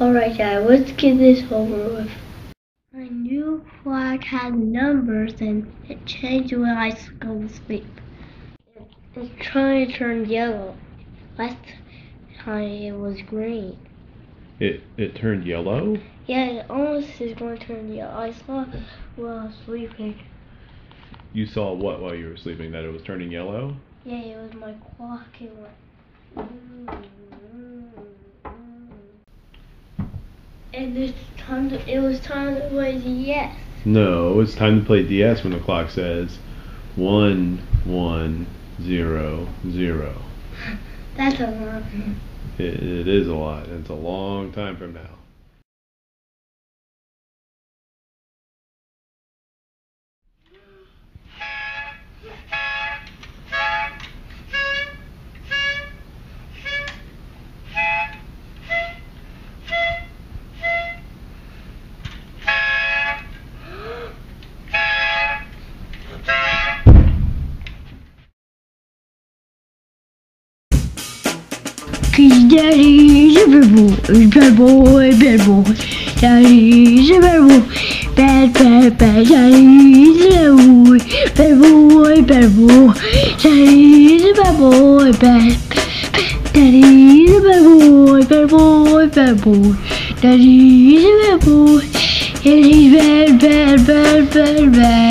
Alright guys, let's get this over with. My new flag has numbers and it changed when I go to sleep. It's trying to turn yellow. Last time it was green. It it turned yellow? Yeah, it almost is going to turn yellow. I saw while I was sleeping. You saw what while you were sleeping? That it was turning yellow? Yeah, it was my clock. It went. And it's time to, it was time to play yes. No, it's time to play DS when the clock says one one zero zero. That's a lot. It, it is a lot. It's a long time from now. D'aller, je veux beau, je veux beau, je veux beau. D'aller, je veux beau. Belle, belle, belle, d'aller, je veux beau, je veux beau, je veux beau. D'aller, je veux beau, je veux beau. D'aller, je veux beau, je veux beau, je veux je veux belle, belle, belle, belle, belle.